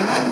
Amen.